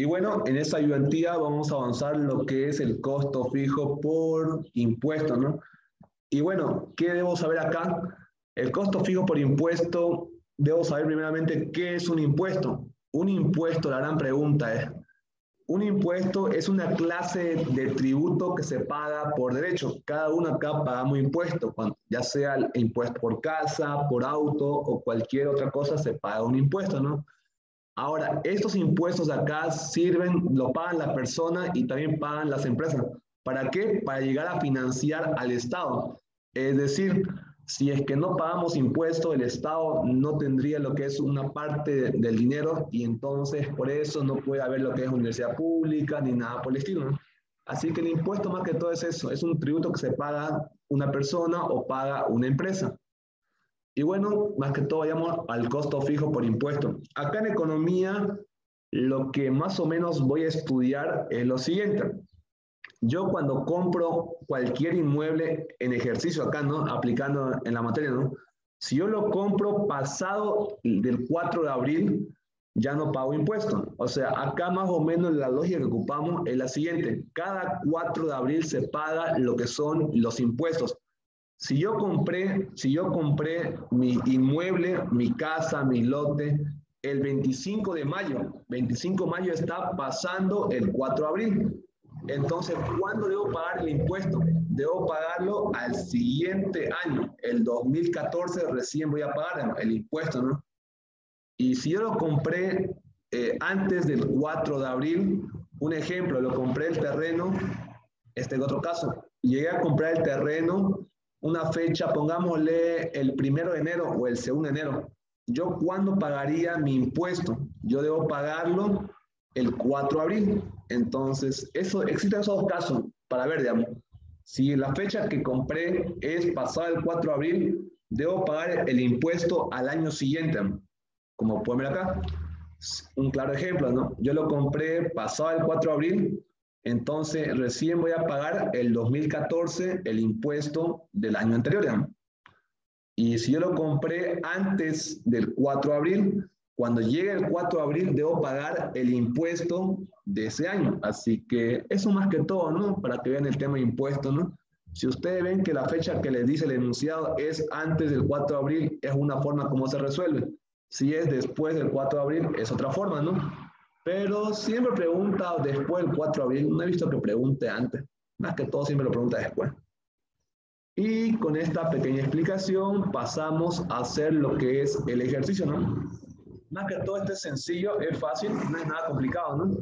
Y bueno, en esta ayudantía vamos a avanzar lo que es el costo fijo por impuesto, ¿no? Y bueno, ¿qué debo saber acá? El costo fijo por impuesto, debo saber primeramente qué es un impuesto. Un impuesto, la gran pregunta es, un impuesto es una clase de tributo que se paga por derecho. Cada uno acá pagamos impuestos, ya sea el impuesto por casa, por auto o cualquier otra cosa, se paga un impuesto, ¿no? Ahora, estos impuestos acá sirven, lo pagan la persona y también pagan las empresas. ¿Para qué? Para llegar a financiar al Estado. Es decir, si es que no pagamos impuestos, el Estado no tendría lo que es una parte del dinero y entonces por eso no puede haber lo que es universidad pública ni nada por el estilo. Así que el impuesto más que todo es eso, es un tributo que se paga una persona o paga una empresa. Y bueno, más que todo vayamos al costo fijo por impuesto. Acá en economía, lo que más o menos voy a estudiar es lo siguiente. Yo cuando compro cualquier inmueble en ejercicio acá, ¿no? Aplicando en la materia, ¿no? Si yo lo compro pasado del 4 de abril, ya no pago impuesto. O sea, acá más o menos la lógica que ocupamos es la siguiente. Cada 4 de abril se paga lo que son los impuestos. Si yo compré, si yo compré mi inmueble, mi casa, mi lote, el 25 de mayo, 25 de mayo está pasando el 4 de abril. Entonces, ¿cuándo debo pagar el impuesto? Debo pagarlo al siguiente año. El 2014 recién voy a pagar el impuesto, ¿no? Y si yo lo compré eh, antes del 4 de abril, un ejemplo, lo compré el terreno, este es otro caso, llegué a comprar el terreno una fecha, pongámosle el primero de enero o el segundo de enero. ¿Yo cuándo pagaría mi impuesto? Yo debo pagarlo el 4 de abril. Entonces, eso, existen esos dos casos para ver, digamos. Si la fecha que compré es pasada el 4 de abril, debo pagar el impuesto al año siguiente. Como pueden ver acá, un claro ejemplo, ¿no? Yo lo compré pasado el 4 de abril, entonces recién voy a pagar el 2014 el impuesto del año anterior. Y si yo lo compré antes del 4 de abril, cuando llegue el 4 de abril debo pagar el impuesto de ese año. Así que eso más que todo, ¿no? Para que vean el tema de impuestos, ¿no? Si ustedes ven que la fecha que les dice el enunciado es antes del 4 de abril, es una forma como se resuelve. Si es después del 4 de abril, es otra forma, ¿no? Pero siempre pregunta después del 4 de abril. No he visto que pregunte antes. Más que todo siempre lo pregunta después. Y con esta pequeña explicación pasamos a hacer lo que es el ejercicio, ¿no? Más que todo este es sencillo, es fácil, no es nada complicado, ¿no?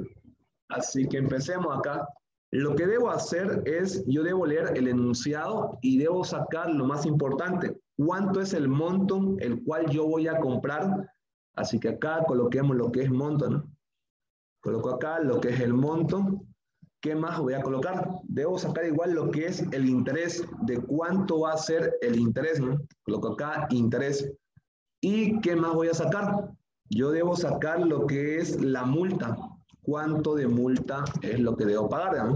Así que empecemos acá. Lo que debo hacer es, yo debo leer el enunciado y debo sacar lo más importante. ¿Cuánto es el monto el cual yo voy a comprar? Así que acá coloquemos lo que es monto, ¿no? Coloco acá lo que es el monto. ¿Qué más voy a colocar? Debo sacar igual lo que es el interés, de cuánto va a ser el interés, ¿no? Coloco acá interés. ¿Y qué más voy a sacar? yo debo sacar lo que es la multa. ¿Cuánto de multa es lo que debo pagar?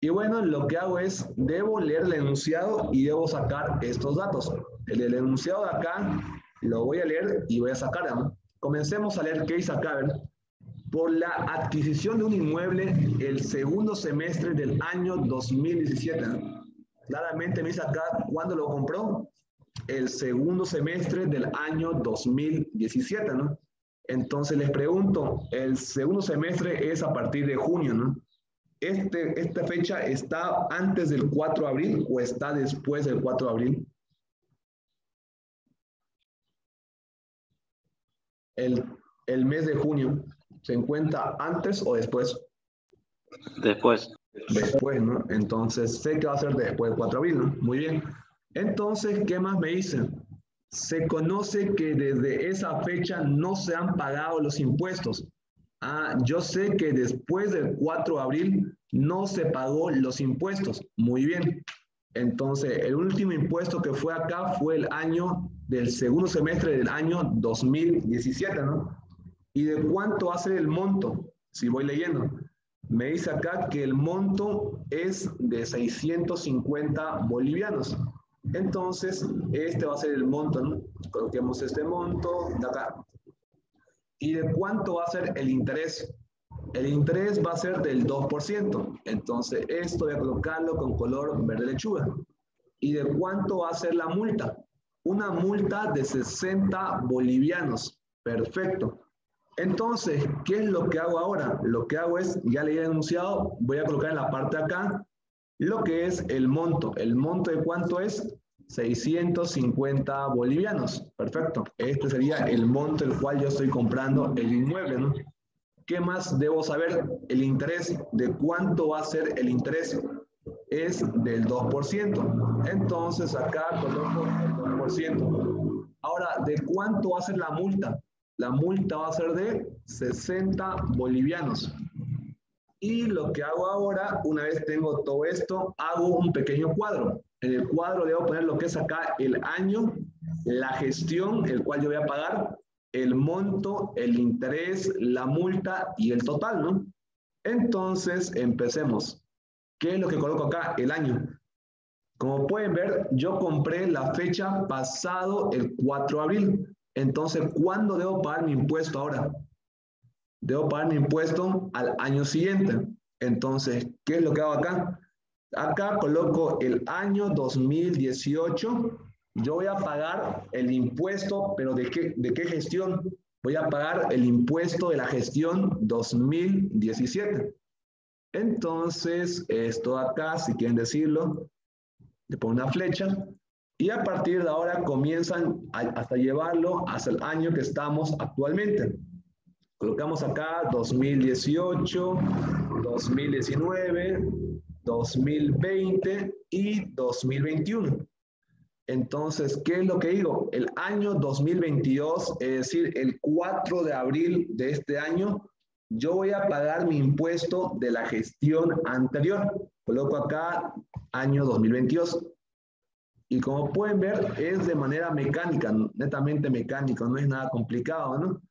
Y bueno, lo que hago es, debo leer el enunciado y debo sacar estos datos. El, enunciado de acá lo voy a leer y voy a sacar. Comencemos a leer qué dice acá. Por la adquisición de un inmueble el segundo semestre del año 2017. Claramente me dice acá cuándo lo compró el segundo semestre del año 2017, ¿no? Entonces les pregunto, el segundo semestre es a partir de junio, ¿no? Este, ¿Esta fecha está antes del 4 de abril o está después del 4 de abril? El, el mes de junio, ¿se encuentra antes o después? Después. Después, ¿no? Entonces sé que va a ser después del 4 de abril, ¿no? Muy bien. Entonces, ¿qué más me dicen? Se conoce que desde esa fecha no se han pagado los impuestos. Ah, yo sé que después del 4 de abril no se pagó los impuestos. Muy bien. Entonces, el último impuesto que fue acá fue el año del segundo semestre del año 2017, ¿no? ¿Y de cuánto ser el monto? Si voy leyendo. Me dice acá que el monto es de 650 bolivianos. Entonces, este va a ser el monto, ¿no? Coloquemos este monto de acá. ¿Y de cuánto va a ser el interés? El interés va a ser del 2%. Entonces, esto voy a colocarlo con color verde lechuga. ¿Y de cuánto va a ser la multa? Una multa de 60 bolivianos. Perfecto. Entonces, ¿qué es lo que hago ahora? Lo que hago es, ya le he anunciado, voy a colocar en la parte de acá lo que es el monto. ¿El monto de cuánto es? 650 bolivianos. Perfecto. Este sería el monto el cual yo estoy comprando el inmueble. ¿Qué más debo saber? El interés. ¿De cuánto va a ser el interés? Es del 2%. Entonces acá coloco el 2%. Ahora, ¿de cuánto va a ser la multa? La multa va a ser de 60 bolivianos. Y lo que hago ahora, una vez tengo todo esto, hago un pequeño cuadro. En el cuadro debo poner lo que es acá el año, la gestión, el cual yo voy a pagar, el monto, el interés, la multa y el total, ¿no? Entonces, empecemos. ¿Qué es lo que coloco acá? El año. Como pueden ver, yo compré la fecha pasado el 4 de abril. Entonces, ¿cuándo debo pagar mi impuesto ahora? Debo pagar mi impuesto al año siguiente. Entonces, ¿qué es lo que hago acá? Acá coloco el año 2018. Yo voy a pagar el impuesto, pero ¿de qué, de qué gestión? Voy a pagar el impuesto de la gestión 2017. Entonces, esto acá, si quieren decirlo, le pongo una flecha y a partir de ahora comienzan hasta llevarlo hasta el año que estamos actualmente. Colocamos acá 2018, 2019, 2020 y 2021. Entonces, ¿qué es lo que digo? El año 2022, es decir, el 4 de abril de este año, yo voy a pagar mi impuesto de la gestión anterior. Coloco acá año 2022. Y como pueden ver, es de manera mecánica, netamente mecánico, no es nada complicado, ¿no?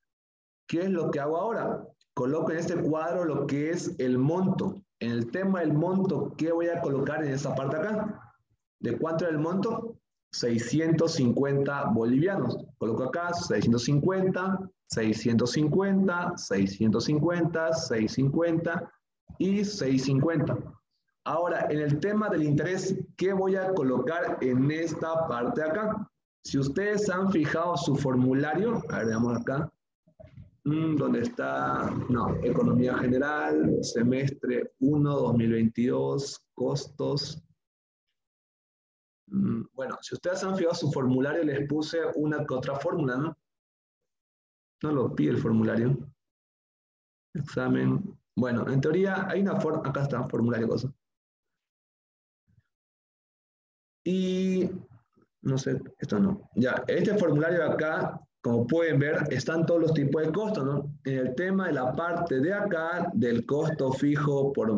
¿Qué es lo que hago ahora? Coloco en este cuadro lo que es el monto. En el tema del monto, ¿qué voy a colocar en esta parte acá? ¿De cuánto era el monto? 650 bolivianos. Coloco acá 650, 650, 650, 650 y 650. Ahora, en el tema del interés, ¿qué voy a colocar en esta parte de acá? Si ustedes han fijado su formulario, a ver, veamos acá, mm, ¿dónde está? No, Economía General, semestre 1, 2022, costos. Mm, bueno, si ustedes han fijado su formulario, les puse una otra fórmula, ¿no? No lo pide el formulario. Examen. Bueno, en teoría hay una forma, acá está, formulario cosa. Y no sé, esto no. Ya, este formulario de acá, como pueden ver, están todos los tipos de costos, ¿no? En el tema de la parte de acá, del costo fijo por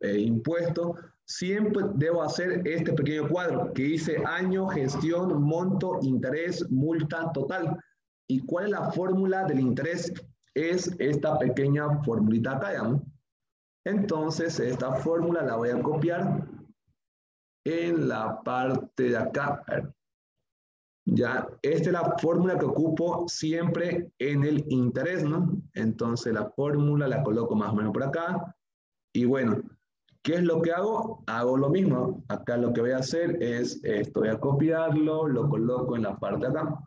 eh, impuesto, siempre debo hacer este pequeño cuadro que dice año, gestión, monto, interés, multa total. ¿Y cuál es la fórmula del interés? Es esta pequeña formulita acá, ¿no? Entonces, esta fórmula la voy a copiar en la parte de acá. Ya, esta es la fórmula que ocupo siempre en el interés, ¿no? Entonces la fórmula la coloco más o menos por acá. Y bueno, ¿qué es lo que hago? Hago lo mismo. Acá lo que voy a hacer es esto, voy a copiarlo, lo coloco en la parte de acá.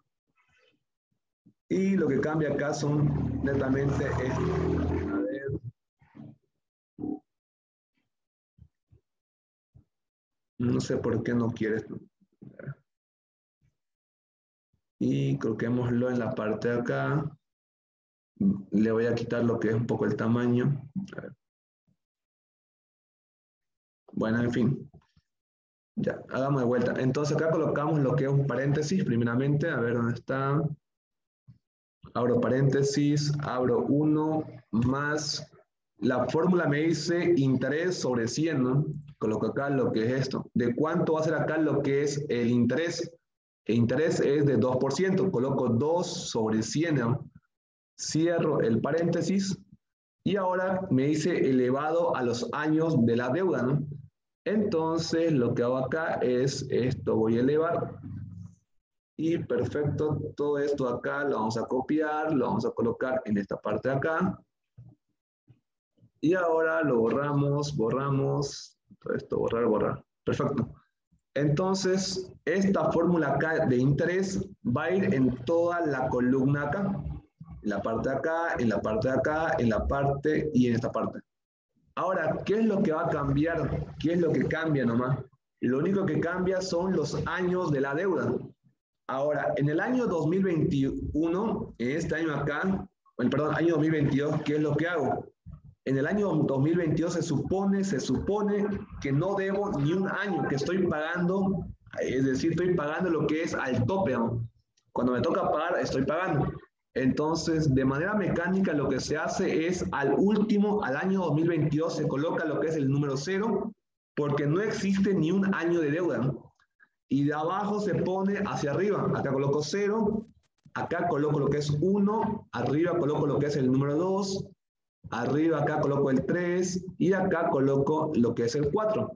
Y lo que cambia acá son netamente esto. No sé por qué no quieres. Y coloquémoslo en la parte de acá. Le voy a quitar lo que es un poco el tamaño. Bueno, en fin. Ya, hagamos de vuelta. Entonces acá colocamos lo que es un paréntesis, primeramente, a ver dónde está. Abro paréntesis, abro 1 más, la fórmula me dice interés sobre 100, ¿no? Coloco acá lo que es esto. ¿De cuánto va a ser acá lo que es el interés? El interés es de 2%. Coloco 2 sobre 100. Cierro el paréntesis. Y ahora me dice elevado a los años de la deuda. Entonces lo que hago acá es esto. Voy a elevar. Y perfecto. Todo esto acá lo vamos a copiar. Lo vamos a colocar en esta parte de acá. Y ahora lo borramos, borramos, esto, borrar, borrar. Perfecto. Entonces, esta fórmula acá de interés va a ir en toda la columna acá. En la parte de acá, en la parte de acá, en la parte y en esta parte. Ahora, ¿qué es lo que va a cambiar? ¿Qué es lo que cambia nomás? Lo único que cambia son los años de la deuda. Ahora, en el año 2021, en este año acá, perdón, año 2022, ¿qué es lo que hago? En el año 2022 se supone, se supone que no debo ni un año, que estoy pagando, es decir, estoy pagando lo que es al tope. Cuando me toca pagar, estoy pagando. Entonces, de manera mecánica, lo que se hace es al último, al año 2022, se coloca lo que es el número cero, porque no existe ni un año de deuda. Y de abajo se pone hacia arriba. Acá coloco cero, acá coloco lo que es 1, arriba coloco lo que es el número 2, arriba acá coloco el 3 y acá coloco lo que es el 4.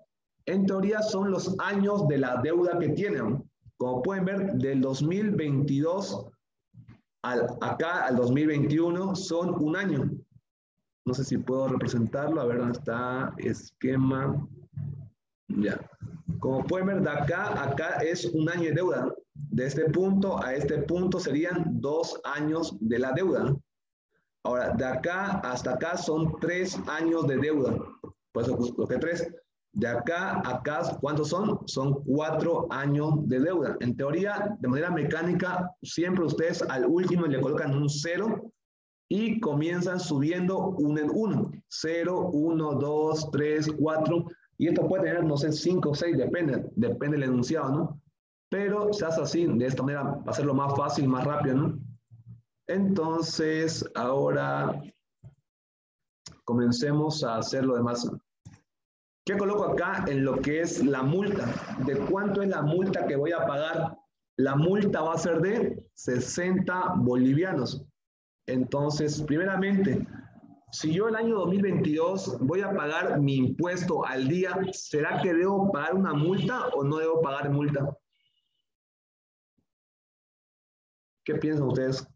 En teoría son los años de la deuda que tienen. Como pueden ver, del 2022 acá al 2021 son un año. No sé si puedo representarlo. A ver dónde está esquema. Ya. Como pueden ver, de acá acá es un año de deuda. De este punto a este punto serían dos años de la deuda. Ahora, de acá hasta acá son tres años de deuda. Por eso lo que tres. De acá a acá, ¿cuántos son? Son cuatro años de deuda. En teoría, de manera mecánica, siempre ustedes al último le colocan un cero y comienzan subiendo uno en uno. Cero, uno, dos, tres, cuatro. Y esto puede tener, no sé, cinco o seis, depende, depende del enunciado, ¿no? Pero se hace así, de esta manera va a ser lo más fácil, más rápido, ¿no? Entonces, ahora comencemos a hacer lo demás. ¿Qué coloco acá en lo que es la multa? ¿De cuánto es la multa que voy a pagar? La multa va a ser de 60 bolivianos. Entonces, primeramente, si yo el año 2022 voy a pagar mi impuesto al día, ¿será que debo pagar una multa o no debo pagar multa? ¿Qué piensan ustedes?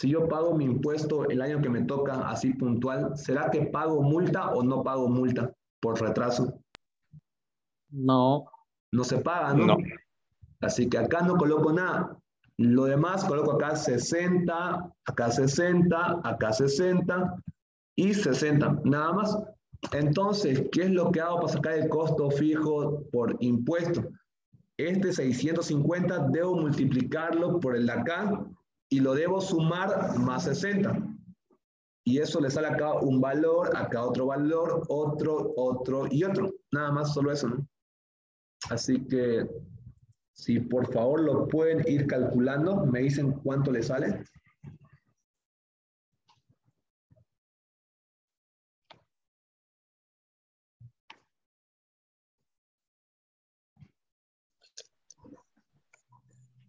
Si yo pago mi impuesto el año que me toca así puntual, ¿será que pago multa o no pago multa por retraso? No. No se paga, ¿no? no. Así que acá no coloco nada. Lo demás coloco acá 60, acá 60, acá 60 y 60, nada más. Entonces, ¿qué es lo que hago para sacar el costo fijo por impuesto? Este 650 debo multiplicarlo por el de acá y lo debo sumar más 60. Y eso le sale acá un valor, acá otro valor, otro, otro y otro. Nada más, solo eso. Así que, si por favor lo pueden ir calculando, me dicen cuánto le sale.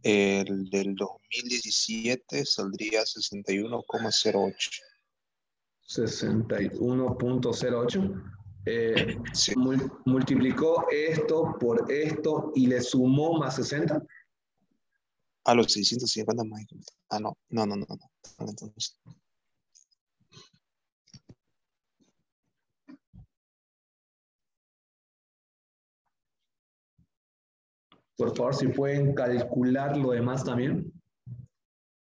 El del 2017 saldría 61,08. 61.08. Eh, multiplicó esto por esto y le sumó más 60. A los 650 más. Ah, no, no, no, no. no. Entonces. Por favor, si pueden calcular lo demás también.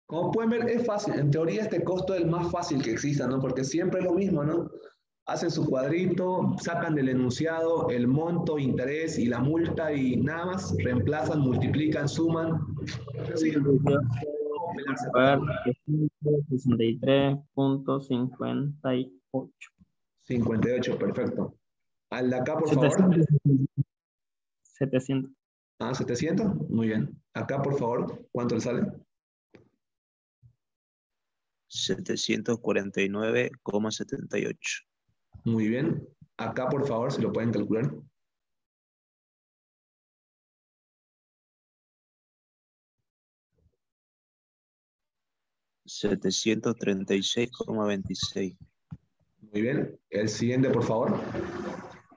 Como pueden ver, es fácil. En teoría, este costo es el más fácil que exista, ¿no? Porque siempre es lo mismo, ¿no? Hacen su cuadrito, sacan del enunciado el monto, interés y la multa y nada más, reemplazan, multiplican, suman. Sí. 63.58. 58, perfecto. Al de acá, por favor. 700. Ah, 700. Muy bien. Acá, por favor, ¿cuánto le sale? 749,78. Muy bien. Acá, por favor, si lo pueden calcular. $736,26. Muy bien. El siguiente, por favor.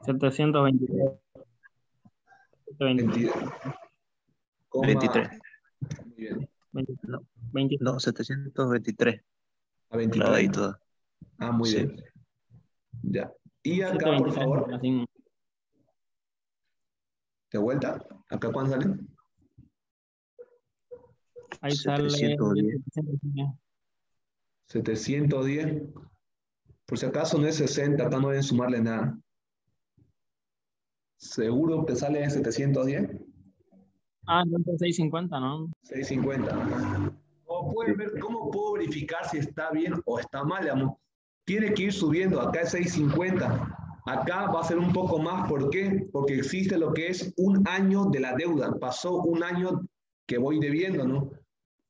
723. 23. 23. Muy bien. 20, No, 723. A 23. todo. Ah, muy Sí. bien. Ya. Y acá, por 723 favor, de vuelta. ¿Acá cuánto sale? Ahí sale 710. 710. 710. Por si acaso no es 60, acá no deben sumarle nada. ¿Seguro que sale 710? Ah, entonces 650, ¿no? 650. Como pueden ver, ¿cómo puedo verificar si está bien o está mal? digamos? Tiene que ir subiendo. Acá es 650. Acá va a ser un poco más. ¿Por qué? Porque existe lo que es un año de la deuda. Pasó un año que voy debiendo, ¿no?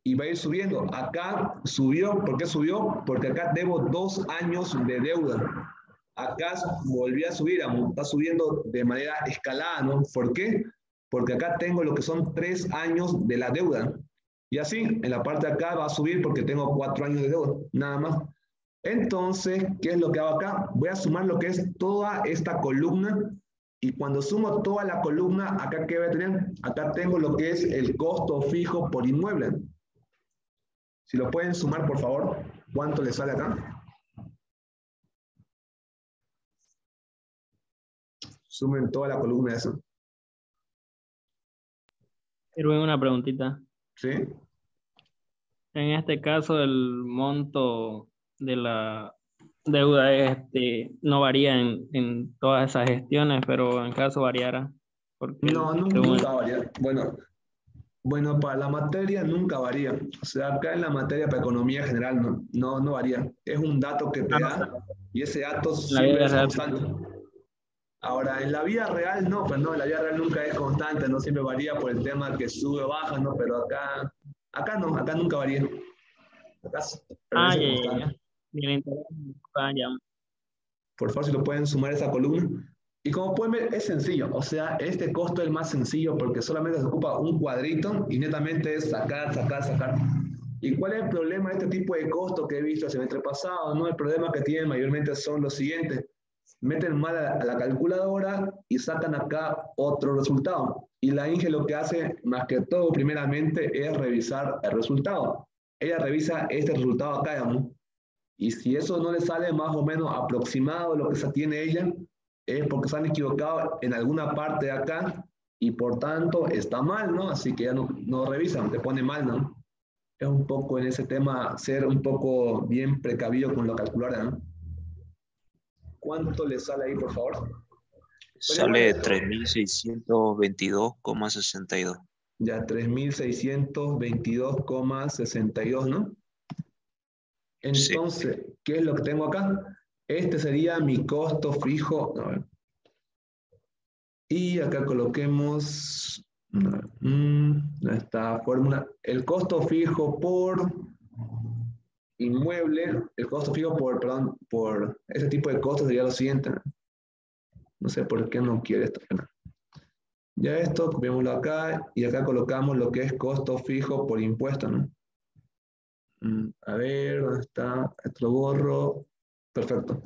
Y va a ir subiendo. Acá subió. ¿Por qué subió? Porque acá debo dos años de deuda. Acá volví a subir, está subiendo de manera escalada, ¿no? ¿Por qué? Porque acá tengo lo que son tres años de la deuda. Y así, en la parte de acá va a subir porque tengo cuatro años de deuda, nada más. Entonces, ¿qué es lo que hago acá? Voy a sumar lo que es toda esta columna y cuando sumo toda la columna, acá ¿qué voy a tener? Acá tengo lo que es el costo fijo por inmueble. Si lo pueden sumar, por favor, ¿cuánto le sale acá? Sumen toda la columna de eso. Irwin, una preguntita. ¿Sí? En este caso, el monto de la deuda este, no varía en, en todas esas gestiones, pero en caso variara. Porque No, nu- según- nunca varía. Bueno, bueno, para la materia nunca varía. O sea, acá en la materia para economía general no, no, no varía. Es un dato que te da y ese dato siempre es constante. Ahora, en la vida real no, pues no, en la vida real nunca es constante, no siempre varía por el tema que sube o baja, ¿no? Pero acá, acá no, acá nunca varía. Acá Ah, ya, ya, ah, ya. Por favor, si lo pueden sumar esa columna. Y como pueden ver, es sencillo. O sea, este costo es el más sencillo porque solamente se ocupa un cuadrito y netamente es sacar, sacar, sacar. ¿Y cuál es el problema de este tipo de costo que he visto el semestre pasado? ¿no? El problema que tienen mayormente son los siguientes. Meten mal a la, calculadora y sacan acá otro resultado. Y la Inge lo que hace, más que todo, primeramente, es revisar el resultado. Ella revisa este resultado acá, digamos. Y si eso no le sale más o menos aproximado lo que se tiene ella, es porque se han equivocado en alguna parte de acá y por tanto está mal, ¿no? Así que ya no, no revisan, te pone mal, ¿no? Es un poco en ese tema ser un poco bien precavido con la calculadora, ¿no? ¿Cuánto le sale ahí, por favor? Sale 3.622,62. Ya 3.622,62, ¿no? Sí. Entonces, ¿qué es lo que tengo acá? Este sería mi costo fijo. a ver. Y acá coloquemos mm, esta fórmula. El costo fijo por inmueble, el costo fijo por, perdón, por ese tipo de costos sería lo siguiente. No sé por qué no quiere esto. Ya esto, copiémoslo acá y acá colocamos lo que es costo fijo por impuesto, ¿no? Mm, A ver, ¿dónde está? Esto lo borro. Perfecto.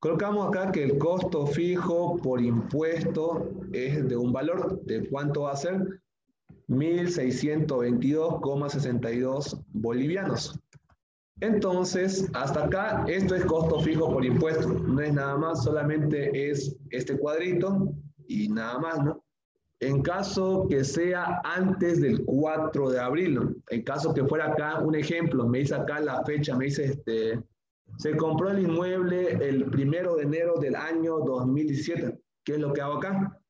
Colocamos acá que el costo fijo por impuesto es de un valor. ¿De cuánto va a ser? 1.622,62 bolivianos. Entonces, hasta acá, esto es costo fijo por impuesto. No es nada más, solamente es este cuadrito y nada más, ¿no? En caso que sea antes del 4 de abril, ¿no? En caso que fuera acá, un ejemplo, me dice acá la fecha, me dice, este, se compró el inmueble el primero de enero del año 2017. ¿Qué es lo que hago acá?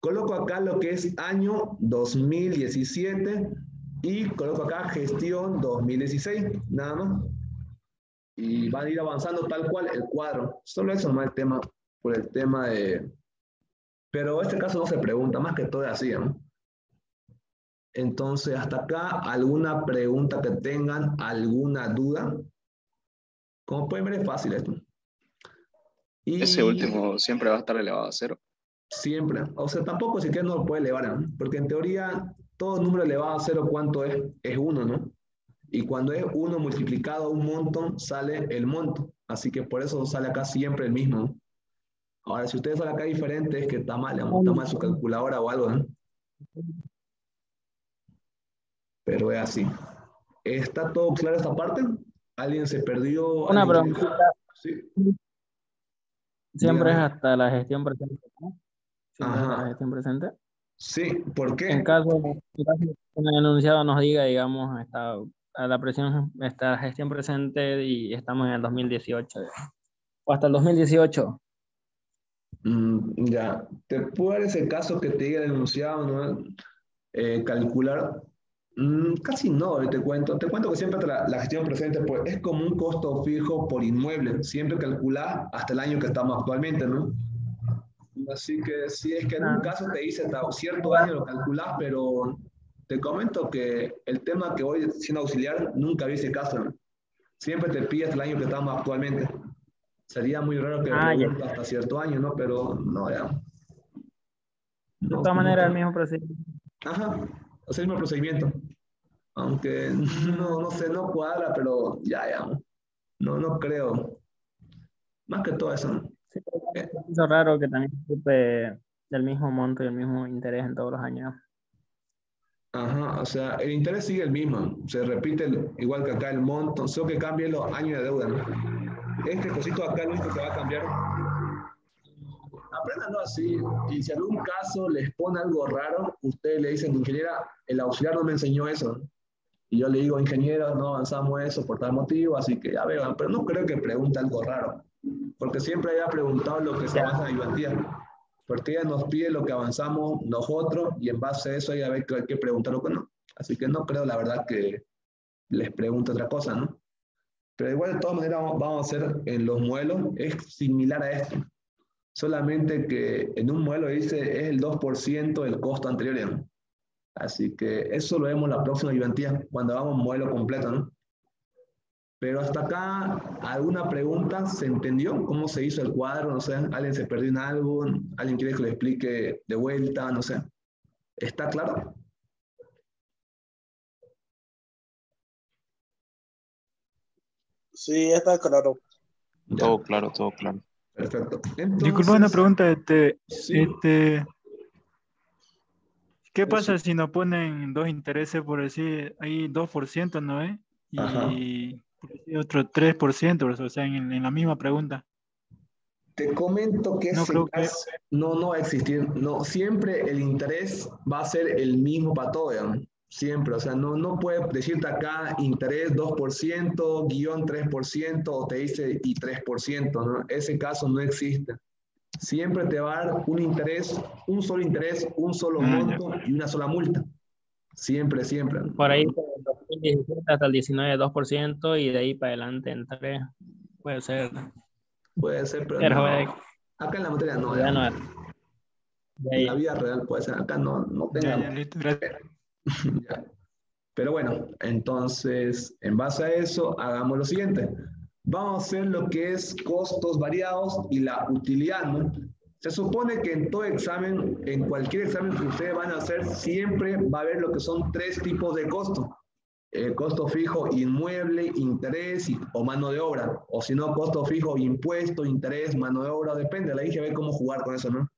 Coloco acá lo que es año 2017 y coloco acá gestión 2016, nada más. Y van a ir avanzando tal cual el cuadro. Solo eso no es el tema, por el tema de... Pero este caso no se pregunta, más que todo es así, ¿no? Entonces, hasta acá, ¿alguna pregunta que tengan? ¿Alguna duda? Como pueden ver, es fácil esto. Y Ese último siempre va a estar elevado a cero. Siempre. O sea, tampoco si quieres no lo puede elevar, ¿no? Porque en teoría, todo número elevado a cero, ¿cuánto es? Es uno, ¿no? Y cuando es uno multiplicado a un monto, sale el monto. Así que por eso sale acá siempre el mismo. Ahora, si ustedes sale acá diferente, es que está mal, está mal su calculadora o algo, ¿no? Pero es así. ¿Está todo claro esta parte? ¿Alguien se perdió? Una ¿Alguien- preguntita. Sí. Siempre es hasta la gestión presente. ¿no? Siempre hasta Ajá. la gestión presente. Sí, ¿por qué? En caso, en caso de que el enunciado nos diga, digamos, está, la presión está gestión presente y estamos en el 2018. digamos. O hasta el 2018. Mm, ya, te puede ese caso que te diga el enunciado, ¿no? Eh, calcular, Mm, casi no, te cuento. Te cuento que siempre la, la gestión presente pues, es como un costo fijo por inmueble, siempre calculás hasta el año que estamos actualmente, ¿no? Así que si es que en un caso te dice hasta cierto año lo calculás, pero te comento que el tema que hoy siendo auxiliar nunca vi ese caso, ¿no? Siempre te hasta el año que estamos actualmente. Sería muy raro que Ah, pregunte hasta cierto año, ¿no? Pero no, ya. De No, todas no maneras, el mismo procedimiento. Ajá, es el mismo procedimiento. Aunque no, no sé, no cuadra, pero ya, ya. No, no creo. Más que todo eso. ¿no? Sí, es raro que también ocupe del mismo monto y el mismo interés en todos los años. Ajá, o sea, el interés sigue el mismo. Se repite el- igual que acá el monto, solo que cambien los años de deuda. ¿no? Este cosito acá lo único que va a cambiar. Apréndanlo así. Y si algún caso les pone algo raro, ustedes le dicen, ingeniera, el auxiliar no me enseñó eso. Y yo le digo, ingeniero, no avanzamos eso por tal motivo, así que ya vean, pero no creo que pregunte algo raro, porque siempre haya preguntado lo que se avanza en ayudantía, porque ella nos pide lo que avanzamos nosotros y en base a eso hay que preguntar lo que no. Así que no creo, la verdad, que les pregunte otra cosa, ¿no? Pero igual, de todas maneras, vamos a hacer en los modelos, es similar a esto, solamente que en un modelo dice es el 2% del costo anterior, ¿no? Así que eso lo vemos la próxima ayudantía, cuando hagamos un modelo completo, ¿no? Pero hasta acá, ¿alguna pregunta? ¿Se entendió cómo se hizo el cuadro? No sé, ¿alguien se perdió en algo? ¿Alguien quiere que lo explique de vuelta? No sé. ¿Está claro? Sí, está claro. Ya, Todo claro, todo claro. perfecto. Disculpa una Entonces, pregunta, este, sí, este, ¿qué Eso. pasa si nos ponen dos intereses, por decir, hay 2%, ¿no es? Ajá. Y otro 3%, o sea, en, en la misma pregunta. Te comento que No ese creo que- caso no, no va a existir. No, siempre el interés va a ser el mismo para todo. Siempre. O sea, no, no puede decirte acá interés 2%, guion 3%, o te dice y 3%, ¿no? Ese caso no existe. Siempre te va a dar un interés, un solo interés, un solo Ah, monto y una sola multa. Siempre, siempre. Por ahí, desde el 2017 hasta el 19, 2%, y de ahí para adelante en 3. Puede ser. Puede ser, pero Pero, no. Acá en la materia no. Ya no digamos. es. De En la vida real puede ser. Acá no. Ya. Pero bueno, entonces, en base a eso, hagamos lo siguiente. Vamos a hacer lo que es costos variados y la utilidad, ¿no? Se supone que en todo examen, en cualquier examen que ustedes van a hacer, siempre va a haber lo que son tres tipos de costos. Eh, costo fijo, inmueble, interés o mano de obra. O si no, costo fijo, impuesto, interés, mano de obra, depende. La dije, a ver cómo jugar con eso, ¿no?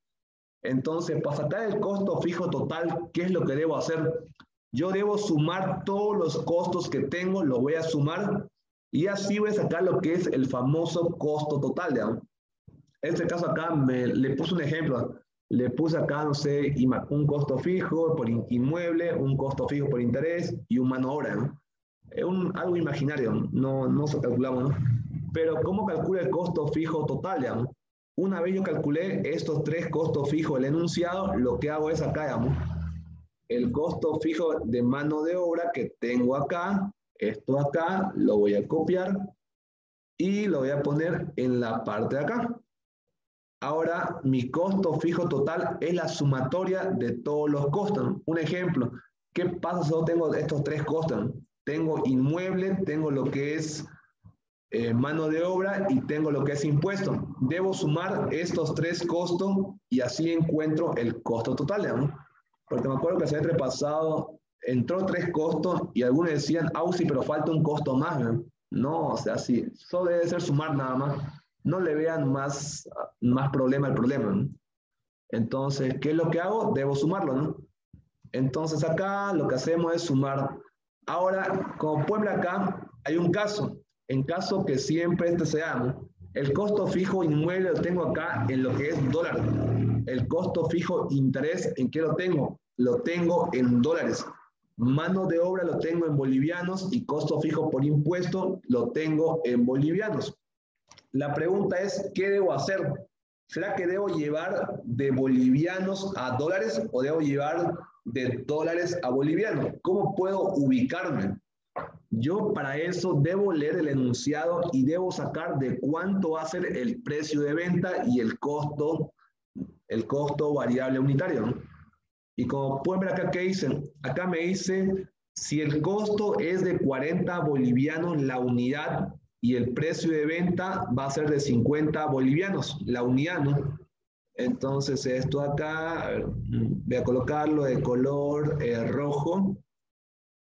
Entonces, para sacar el costo fijo total, ¿qué es lo que debo hacer? Yo debo sumar todos los costos que tengo, lo voy a sumar y así voy a sacar lo que es el famoso costo total. digamos. Este caso acá me, le puse un ejemplo. Le puse acá, no sé, un costo fijo por in- inmueble, un costo fijo por interés y un mano de obra. ¿no? Es un, algo imaginario, no, no se calculamos. ¿no? Pero ¿cómo calcula el costo fijo total? digamos? Una vez yo calculé estos tres costos fijos del enunciado, lo que hago es acá, el costo fijo de mano de obra que tengo acá, esto acá, lo voy a copiar y lo voy a poner en la parte de acá. Ahora, mi costo fijo total es la sumatoria de todos los costos. Un ejemplo, ¿qué pasa si yo tengo estos tres costos? Tengo inmueble, tengo lo que es eh, mano de obra y tengo lo que es impuesto. Debo sumar estos tres costos y así encuentro el costo total, digamos. Porque me acuerdo que el semestre pasado entró tres costos y algunos decían, ah, sí, pero falta un costo más. ¿no? No, o sea, sí, eso debe ser sumar nada más. No le vean más, más problema al problema. Entonces, ¿qué es lo que hago? Debo sumarlo, ¿no? Entonces acá lo que hacemos es sumar. Ahora, como ver acá, hay un caso. En caso que siempre este sea. El costo fijo inmueble lo tengo acá en lo que es dólar. El costo fijo interés, ¿en qué lo tengo? Lo tengo en dólares. Mano de obra lo tengo en bolivianos y costo fijo por impuesto lo tengo en bolivianos. La pregunta es, ¿qué debo hacer? ¿Será que debo llevar de bolivianos a dólares o debo llevar de dólares a bolivianos? ¿Cómo puedo ubicarme? Yo para eso debo leer el enunciado y debo sacar de cuánto va a ser el precio de venta y el costo, el costo variable unitario. Y como pueden ver acá, ¿qué dicen? Acá me dice si el costo es de 40 bolivianos la unidad y el precio de venta va a ser de 50 bolivianos la unidad. Entonces esto acá, voy a colocarlo de color eh, rojo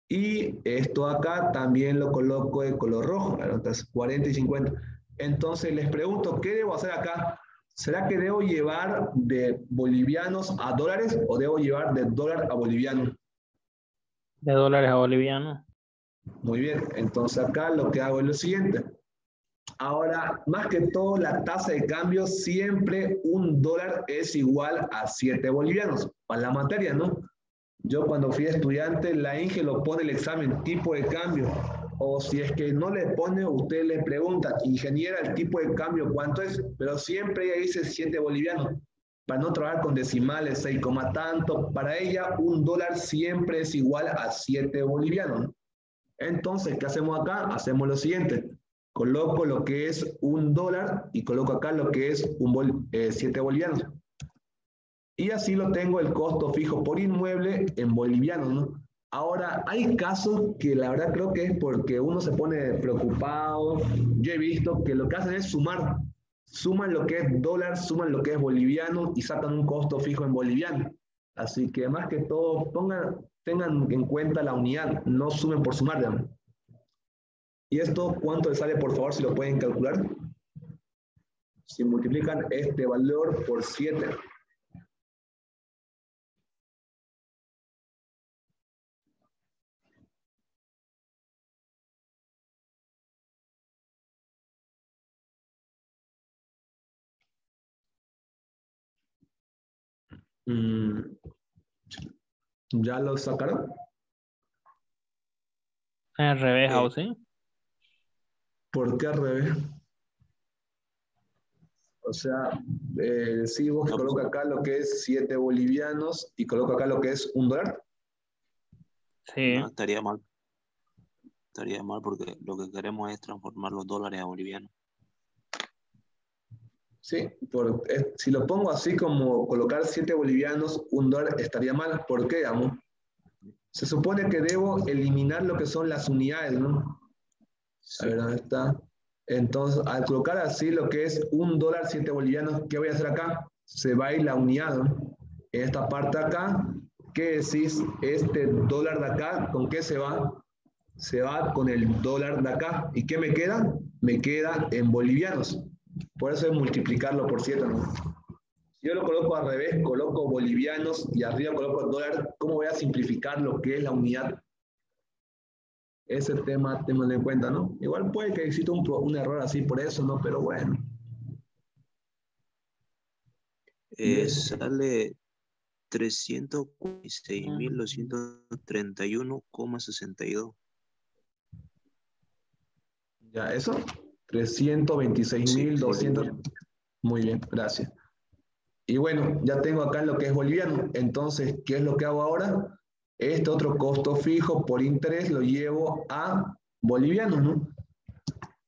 y esto acá también lo coloco de color rojo, entonces 40 y 50. Entonces les pregunto, ¿qué debo hacer acá? ¿Será que debo llevar de bolivianos a dólares o debo llevar de dólar a boliviano? De dólares a boliviano. Muy bien, entonces acá lo que hago es lo siguiente. Ahora, más que todo, la tasa de cambio siempre un dólar es igual a 7 bolivianos para la materia, ¿no? Yo cuando fui estudiante, la INGE lo pone el examen tipo de cambio. O si es que no le pone, usted le pregunta, ingeniera, el tipo de cambio, ¿cuánto es? Pero siempre ella dice 7 bolivianos. Para no trabajar con decimales, 6, tanto. Para ella, un dólar siempre es igual a 7 bolivianos. Entonces, ¿qué hacemos acá? Hacemos lo siguiente. Coloco lo que es un dólar y coloco acá lo que es un 7 eh, bolivianos. Y así lo tengo el costo fijo por inmueble en boliviano, ¿no? Ahora, hay casos que la verdad creo que es porque uno se pone preocupado. Yo he visto que lo que hacen es sumar. Suman lo que es dólar, suman lo que es boliviano y sacan un costo fijo en boliviano. Así que más que todo, pongan, tengan en cuenta la unidad, no sumen por sumar. ¿no? ¿Y esto cuánto le sale, por favor, si lo pueden calcular? Si multiplican este valor por 7. Mm, ¿Ya lo sacaron? Al revés, Eh, ¿sí? ¿Por qué al revés? O sea, eh, si vos que coloca acá lo que es 7 bolivianos y coloca acá lo que es un dólar. Sí. No, estaría mal. Estaría mal porque lo que queremos es transformar los dólares a bolivianos. Sí, por, si lo pongo así como colocar 7 bolivianos, un dólar estaría mal. ¿Por qué, amo? Se supone que debo eliminar lo que son las unidades, ¿no? A ver, ¿dónde está? Entonces, al colocar así lo que es un dólar, 7 bolivianos, ¿qué voy a hacer acá? Se va a ir la unidad, ¿no? En esta parte acá, ¿qué decís? Este dólar de acá, ¿con qué se va? Se va con el dólar de acá. ¿Y qué me queda? Me queda en bolivianos. Por eso es multiplicarlo por 7, ¿no? Si yo lo coloco al revés, coloco bolivianos y arriba coloco dólar, ¿cómo voy a simplificar lo que es la unidad? Ese tema, tenganlo en cuenta, ¿no? Igual puede que exista un, un error así por eso, ¿no? Pero bueno. Eh, sale 346.231,62. Ya, eso. 326.200. Muy bien, gracias. Y bueno, ya tengo acá lo que es boliviano. Entonces, ¿qué es lo que hago ahora? Este otro costo fijo por interés lo llevo a bolivianos, ¿no?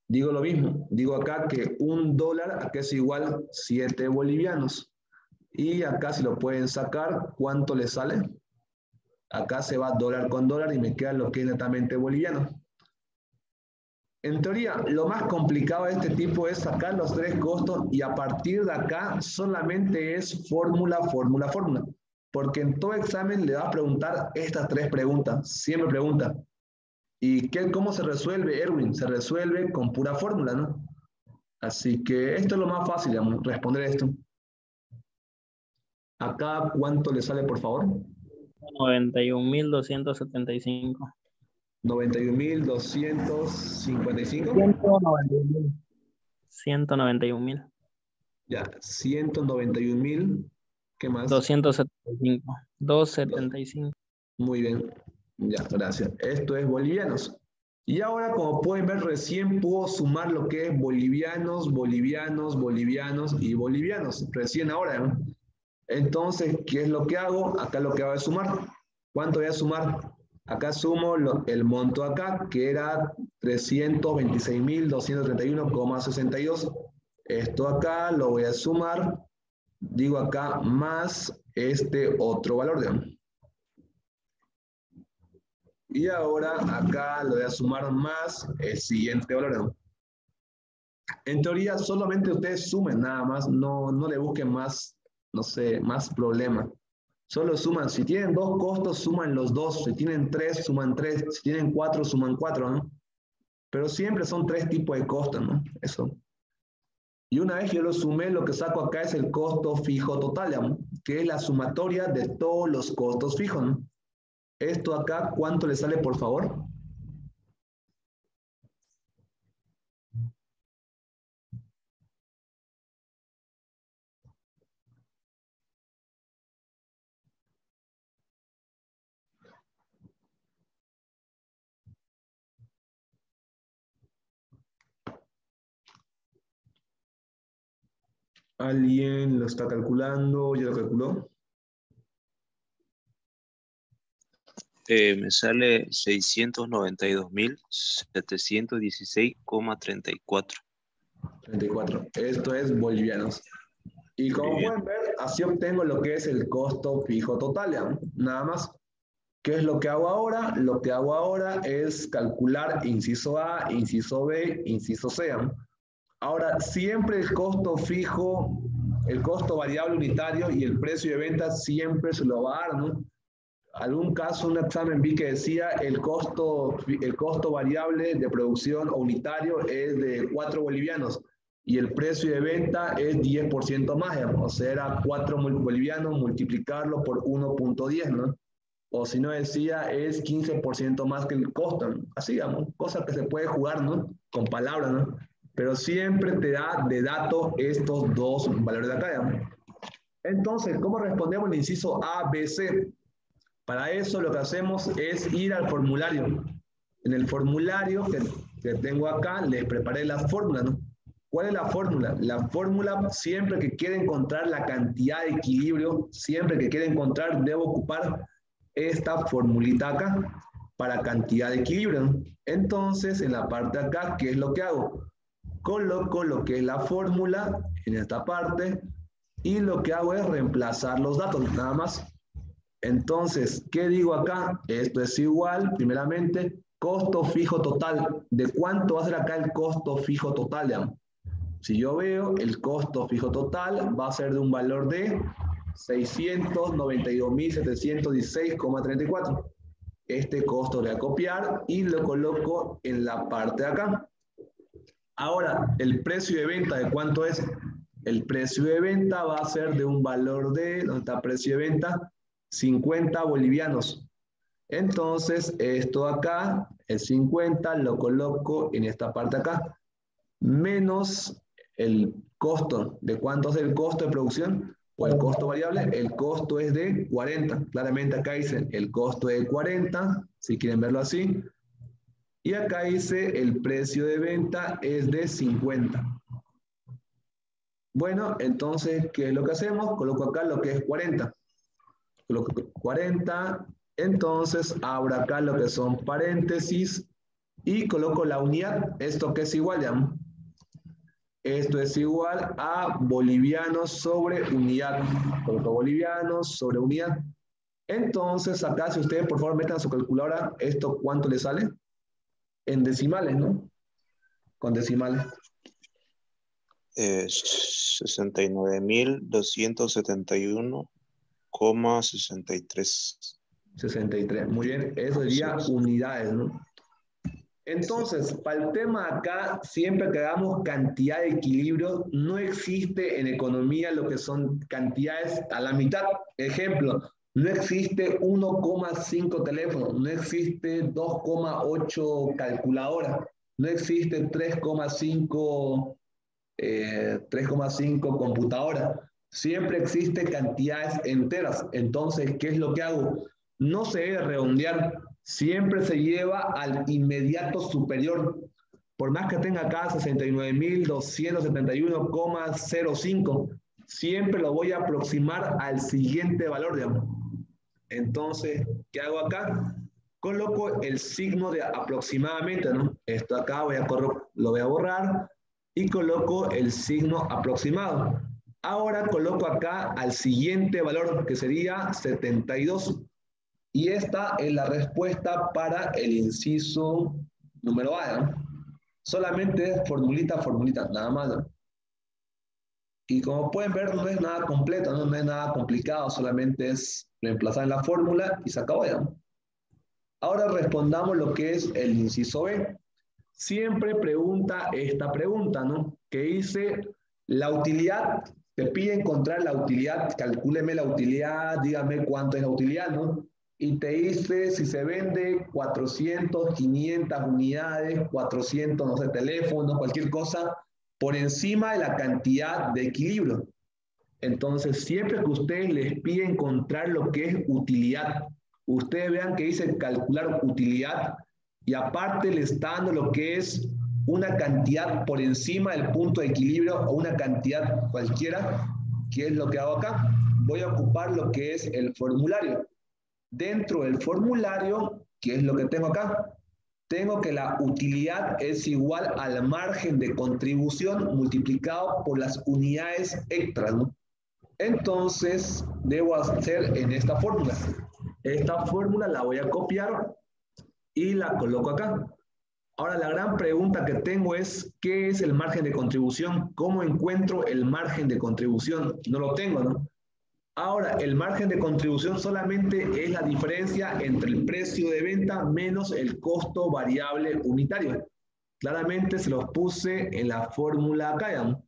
Digo lo mismo. Digo acá que un dólar, acá es igual 7 bolivianos. Y acá si lo pueden sacar, ¿cuánto le sale? Acá se va dólar con dólar y me queda lo que es netamente boliviano. En teoría, lo más complicado de este tipo es sacar los tres costos y a partir de acá solamente es fórmula, fórmula, fórmula. Porque en todo examen le va a preguntar estas tres preguntas. Siempre pregunta. ¿Y qué, cómo se resuelve, Erwin? Se resuelve con pura fórmula, ¿no? Así que esto es lo más fácil, digamos, responder esto. Acá, ¿cuánto le sale, por favor? 191 mil. Ya, 191 mil. ¿Qué más? 275. 275. Muy bien. Ya, gracias. Esto es bolivianos. Y ahora, como pueden ver, recién puedo sumar lo que es bolivianos, bolivianos, bolivianos y bolivianos. Recién ahora, ¿no? Entonces, ¿qué es lo que hago? Acá lo que hago es sumar. ¿Cuánto voy a sumar? Acá sumo el monto acá, que era 326.231,62. Esto acá lo voy a sumar, digo acá, más este otro valor, digamos. Y ahora acá lo voy a sumar más el siguiente valor. digamos. En teoría, solamente ustedes sumen nada más, no, no le busquen más, no sé, más problema. Solo suman, si tienen dos costos, suman los dos. Si tienen tres, suman tres. Si tienen cuatro, suman cuatro, ¿no? Pero siempre son tres tipos de costos, ¿no? Eso. Y una vez que yo lo sumé, lo que saco acá es el costo fijo total, que es la sumatoria de todos los costos fijos. Esto acá, ¿cuánto le sale, por favor? ¿Alguien lo está calculando? ¿Ya lo calculó? Eh, me sale 692.716,34. 34. Esto es bolivianos. Y como bien. pueden ver, así obtengo lo que es el costo fijo total, nada más. ¿Qué es lo que hago ahora? Lo que hago ahora es calcular inciso A, inciso B, inciso C. Ahora, siempre el costo fijo, el costo variable unitario y el precio de venta siempre se lo va a dar, ¿no? Algún caso, un examen vi que decía el costo, el costo variable de producción o unitario es de 4 bolivianos y el precio de venta es 10% más, digamos. o sea, era 4 mul- bolivianos multiplicarlo por 1.10, ¿no? O si no decía, es 15% más que el costo, ¿no? así, digamos, cosa que se puede jugar, ¿no? Con palabras, ¿no? Pero siempre te da de dato estos dos valores de acá. Entonces, ¿cómo respondemos el inciso A, B, C? Para eso lo que hacemos es ir al formulario. En el formulario que, que tengo acá, les preparé la fórmula, ¿no? ¿Cuál es la fórmula? La fórmula, siempre que quiera encontrar la cantidad de equilibrio, siempre que quiera encontrar, debo ocupar esta formulita acá para cantidad de equilibrio. ¿no? Entonces, en la parte de acá, ¿qué es lo que hago? Coloco lo que es la fórmula en esta parte y lo que hago es reemplazar los datos, nada más. Entonces, ¿qué digo acá? Esto es igual, primeramente, costo fijo total. ¿De cuánto va a ser acá el costo fijo total? Si yo veo, el costo fijo total va a ser de un valor de 692.716,34. Este costo lo voy a copiar y lo coloco en la parte de acá. Ahora, el precio de venta, ¿de cuánto es? El precio de venta va a ser de un valor de, ¿dónde está precio de venta? 50 bolivianos. Entonces, esto acá, el 50, lo coloco en esta parte acá, menos el costo. ¿De cuánto es el costo de producción? O el costo variable, el costo es de 40. Claramente acá dice el costo de 40, si quieren verlo así. Y acá dice el precio de venta es de 50. Bueno, entonces, ¿qué es lo que hacemos? Coloco acá lo que es 40. Coloco 40, entonces abro acá lo que son paréntesis y coloco la unidad, esto que es igual, ya. Esto es igual a bolivianos sobre unidad. Coloco bolivianos sobre unidad. Entonces, acá, si ustedes por favor metan su calculadora, ¿esto cuánto le sale? En decimales, ¿no? Con decimales. Eh, 69.271,63. 63. Muy bien, eso sería unidades, ¿no? Entonces, para el tema acá, siempre que hagamos cantidad de equilibrio, no existe en economía lo que son cantidades a la mitad. Ejemplo, no existe 1,5 teléfonos, no existe 2,8 calculadoras, no existe 3,5 eh, 3,5 computadoras. Siempre existe cantidades enteras. Entonces, ¿qué es lo que hago? No se debe redondear. Siempre se lleva al inmediato superior. Por más que tenga acá 69.271,05, siempre lo voy a aproximar al siguiente valor, digamos. Entonces, ¿qué hago acá? Coloco el signo de aproximadamente, ¿no? Esto acá voy a lo voy a borrar y coloco el signo aproximado. Ahora coloco acá al siguiente valor, que sería 72. Y esta es la respuesta para el inciso número A. ¿no? Solamente formulita, formulita, nada más. Y como pueden ver, no es nada completo, no, es nada complicado, solamente es reemplazar en la fórmula y se acabó ya. Ahora respondamos lo que es el inciso B. Siempre pregunta esta pregunta, ¿no? Que dice, la utilidad, te pide encontrar la utilidad, calcúleme la utilidad, dígame cuánto es la utilidad, ¿no? Y te dice si se vende 400, 500 unidades, 400, no sé, teléfonos, cualquier cosa, por encima de la cantidad de equilibrio. Entonces, siempre que ustedes les piden encontrar lo que es utilidad, ustedes vean que dice calcular utilidad y aparte le está dando lo que es una cantidad por encima del punto de equilibrio o una cantidad cualquiera, ¿qué es lo que hago acá? Voy a ocupar lo que es el formulario. Dentro del formulario, ¿qué es lo que tengo acá? Tengo que la utilidad es igual al margen de contribución multiplicado por las unidades extras. ¿no? Entonces, debo hacer en esta fórmula. Esta fórmula la voy a copiar y la coloco acá. Ahora, la gran pregunta que tengo es, ¿qué es el margen de contribución? ¿Cómo encuentro el margen de contribución? No lo tengo, ¿no? Ahora, el margen de contribución solamente es la diferencia entre el precio de venta menos el costo variable unitario. Claramente se los puse en la fórmula acá.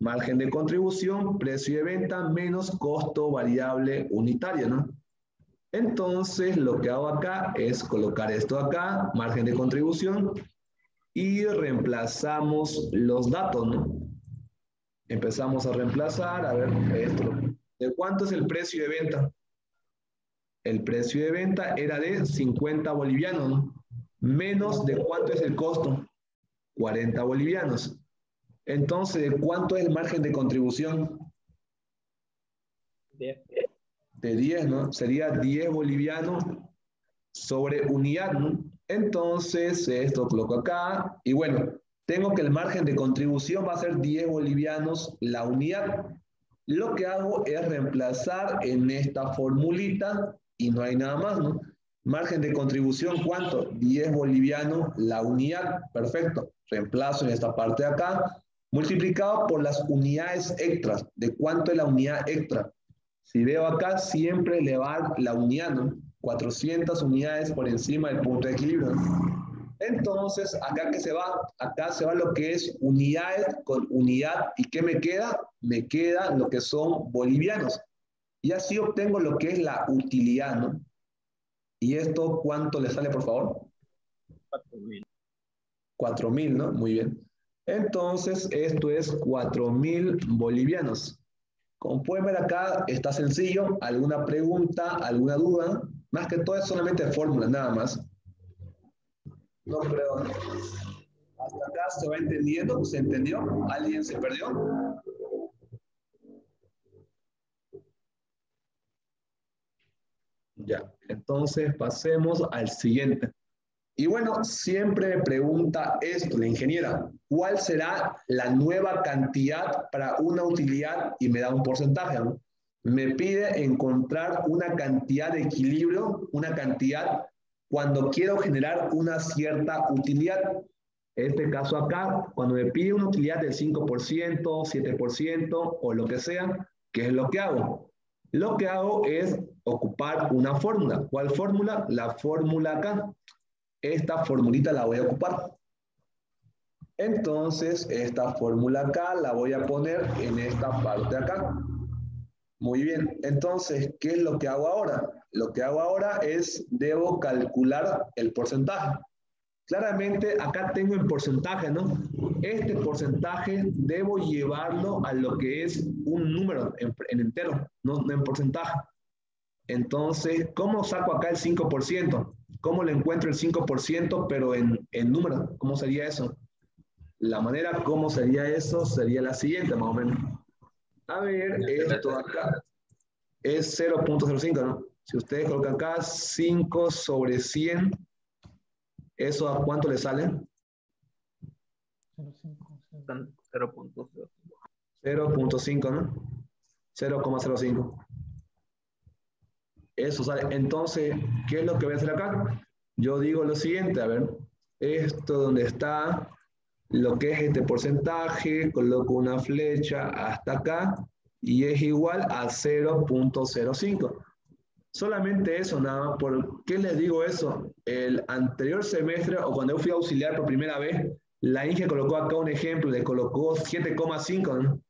Margen de contribución, precio de venta menos costo variable unitario, ¿no? Entonces, lo que hago acá es colocar esto acá, margen de contribución, y reemplazamos los datos, ¿no? Empezamos a reemplazar, a ver, esto ¿De cuánto es el precio de venta? El precio de venta era de 50 bolivianos, menos de cuánto es el costo, 40 bolivianos. Entonces, ¿de cuánto es el margen de contribución? 10. De 10, ¿no? Sería 10 bolivianos sobre unidad, ¿no? Entonces, esto lo coloco acá. Y bueno, tengo que el margen de contribución va a ser 10 bolivianos la unidad lo que hago es reemplazar en esta formulita y no hay nada más, ¿no? Margen de contribución, ¿cuánto? 10 bolivianos la unidad, perfecto. Reemplazo en esta parte de acá, multiplicado por las unidades extras. ¿De cuánto es la unidad extra? Si veo acá, siempre elevar la unidad, ¿no? 400 unidades por encima del punto de equilibrio. Entonces, acá que se va, acá se va lo que es unidades con unidad. ¿Y qué me queda? Me queda lo que son bolivianos. Y así obtengo lo que es la utilidad, ¿no? ¿Y esto cuánto le sale, por favor? 4.000. 4.000, ¿no? Muy bien. Entonces, esto es 4.000 bolivianos. Como pueden ver acá, está sencillo. ¿Alguna pregunta, alguna duda? Más que todo es solamente fórmula, nada más. No creo. Hasta acá se va entendiendo, ¿se entendió? ¿Alguien se perdió? Ya, entonces pasemos al siguiente. Y bueno, siempre pregunta esto la ingeniera, ¿cuál será la nueva cantidad para una utilidad? Y me da un porcentaje. Me pide encontrar una cantidad de equilibrio, una cantidad cuando quiero generar una cierta utilidad. En este caso acá, cuando me pide una utilidad del 5%, 7% o lo que sea, ¿qué es lo que hago? Lo que hago es ocupar una fórmula. ¿Cuál fórmula? La fórmula acá. Esta formulita la voy a ocupar. Entonces, esta fórmula acá la voy a poner en esta parte acá. Muy bien, entonces, ¿qué es lo que hago ahora? Lo que hago ahora es, debo calcular el porcentaje. Claramente, acá tengo en porcentaje, ¿no? este porcentaje debo llevarlo a lo que es un número en, en entero, no, no en porcentaje. Entonces, ¿cómo saco acá el 5%? ¿Cómo le encuentro el 5% pero en, en número? ¿Cómo sería eso? La manera como sería eso sería la siguiente, más o menos. A ver, esto acá es 0.05, ¿no? Si ustedes colocan acá 5 sobre 100, ¿eso a cuánto le sale? 0.05. 0.5, ¿no? 0,05. Eso sale. Entonces, ¿qué es lo que voy a hacer acá? Yo digo lo siguiente, a ver, esto donde está lo que es este porcentaje, coloco una flecha hasta acá y es igual a 0.05. Solamente eso, nada. ¿Por qué les digo eso? El anterior semestre, o cuando yo fui auxiliar por primera vez, la INGE colocó acá un ejemplo, le colocó 7,5, ¿no?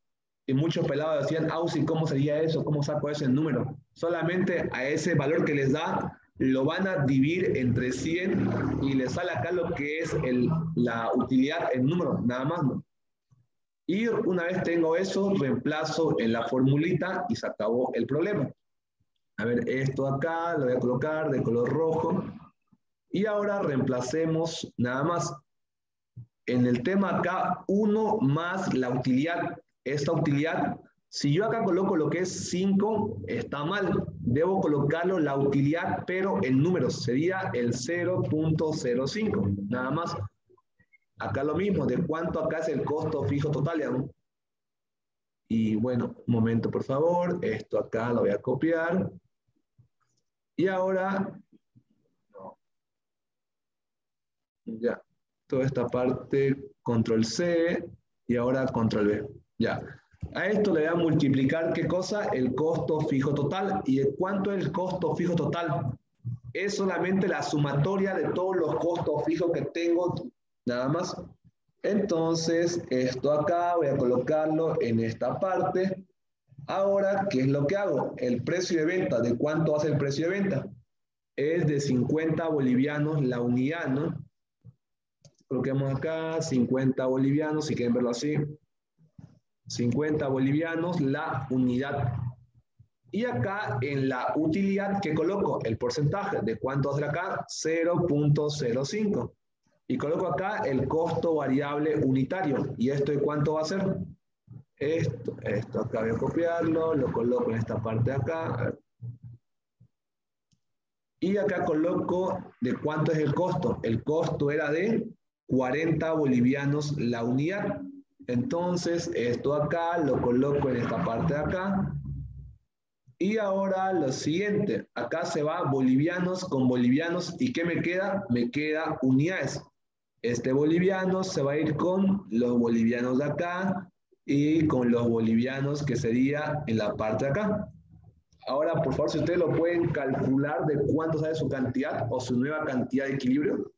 Y muchos pelados decían, Auxi, ¿cómo sería eso? ¿Cómo saco ese número? Solamente a ese valor que les da, lo van a dividir entre 100 y les sale acá lo que es el, la utilidad en número, nada más, ¿no? Y una vez tengo eso, reemplazo en la formulita y se acabó el problema. A ver, esto acá lo voy a colocar de color rojo. Y ahora reemplacemos nada más. En el tema acá, 1 más la utilidad. Esta utilidad, si yo acá coloco lo que es 5, está mal. Debo colocarlo la utilidad, pero en números. Sería el 0.05. Nada más. Acá lo mismo, de cuánto acá es el costo fijo total. Y bueno, un momento por favor, esto acá lo voy a copiar. Y ahora, ya, toda esta parte, control C, y ahora control V, ya. A esto le voy a multiplicar, ¿qué cosa? El costo fijo total. ¿Y cuánto es el costo fijo total? Es solamente la sumatoria de todos los costos fijos que tengo nada más. Entonces, esto acá voy a colocarlo en esta parte. Ahora, ¿qué es lo que hago? El precio de venta, ¿de cuánto hace el precio de venta? Es de 50 bolivianos la unidad, ¿no? Coloquemos acá 50 bolivianos, si quieren verlo así. 50 bolivianos la unidad. Y acá en la utilidad, ¿qué coloco? El porcentaje. ¿De cuánto hace acá? 0.05. Y coloco acá el costo variable unitario. ¿Y esto de cuánto va a ser? Esto, esto acá voy a copiarlo, lo coloco en esta parte de acá. Y acá coloco de cuánto es el costo. El costo era de 40 bolivianos la unidad. Entonces, esto acá lo coloco en esta parte de acá. Y ahora lo siguiente, acá se va bolivianos con bolivianos. ¿Y qué me queda? Me queda unidades. Este boliviano se va a ir con los bolivianos de acá y con los bolivianos que sería en la parte de acá. Ahora, por favor, si ustedes lo pueden calcular de cuánto sale su cantidad o su nueva cantidad de equilibrio.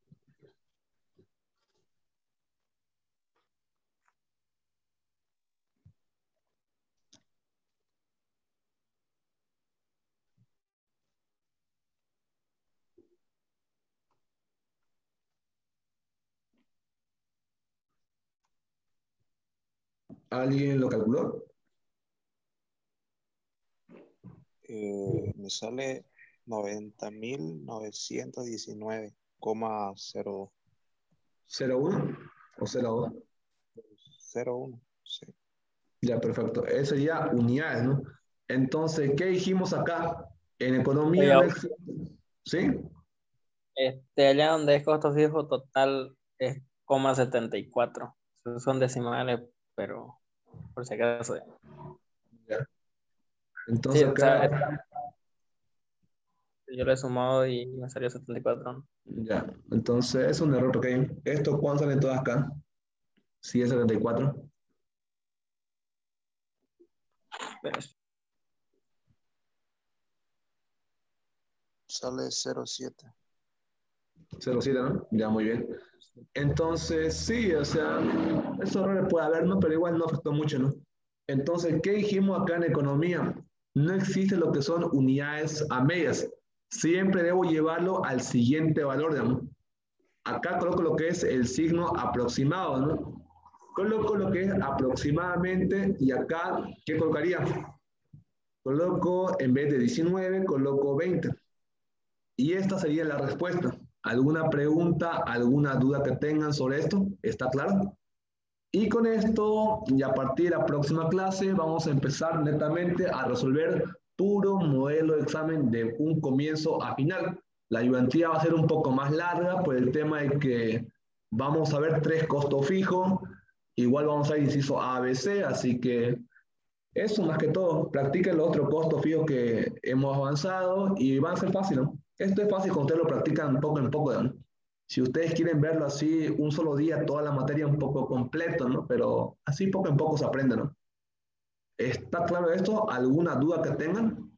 ¿Alguien lo calculó? Eh, me sale 90.919,02. ¿01 o 02? 01, sí. Ya, perfecto. Eso ya unidades, ¿no? Entonces, ¿qué dijimos acá? En economía, Oye, ¿sí? Este, allá donde es costo fijo total es coma 74. Esos Son decimales, pero por si acaso. Ya. Entonces, Sí, o sea, acá, Yo lo he sumado y me salió 74. ¿no? ya. Entonces, es un error pequeño. ¿Esto cuánto sale todas acá? Sí, es 74. Pero Sale 07. 07, ¿no? Ya, muy bien. Entonces, sí, o sea, esos errores puede haber, ¿no? Pero igual no afectó mucho, ¿no? Entonces, ¿qué dijimos acá en economía? No existe lo que son unidades a medias. Siempre debo llevarlo al siguiente valor, digamos. Acá coloco lo que es el signo aproximado, ¿no? coloco lo que es aproximadamente y acá, ¿qué colocaría? Coloco, en vez de 19, coloco 20. Y esta sería la respuesta. ¿Alguna pregunta, alguna duda que tengan sobre esto? ¿Está claro? Y con esto, y a partir de la próxima clase, vamos a empezar netamente a resolver puro modelo de examen de un comienzo a final. La ayudantía va a ser un poco más larga por el tema de que vamos a ver tres costos fijos, igual vamos a ver inciso A, B, C, así que eso más que todo, practiquen los otros costos fijos que hemos avanzado y van a ser fácil, ¿no? Esto es fácil cuando ustedes lo practican poco en poco. Si ustedes quieren verlo así, un solo día, toda la materia un poco completo, ¿no? Pero así poco en poco se aprende, ¿no? ¿Está claro esto? ¿Alguna duda que tengan?